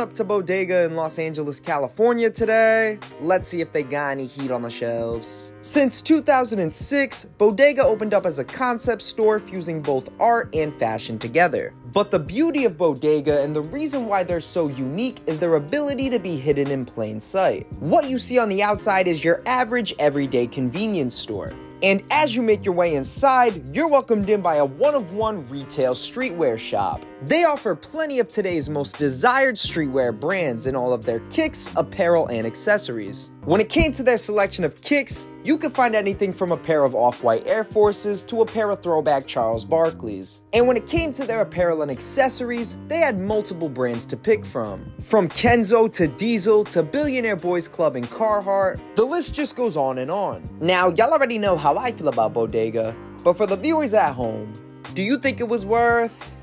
up to Bodega in Los Angeles, California today. Let's see if they got any heat on the shelves. Since 2006, Bodega opened up as a concept store fusing both art and fashion together. But the beauty of Bodega and the reason why they're so unique is their ability to be hidden in plain sight. What you see on the outside is your average everyday convenience store. And as you make your way inside, you're welcomed in by a one of one retail streetwear shop. They offer plenty of today's most desired streetwear brands in all of their kicks, apparel, and accessories. When it came to their selection of kicks, you could find anything from a pair of off white Air Forces to a pair of throwback Charles Barkleys. And when it came to their apparel and accessories, they had multiple brands to pick from. From Kenzo to Diesel to Billionaire Boys Club and Carhartt, the list just goes on and on. Now, y'all already know how I feel about Bodega, but for the viewers at home, do you think it was worth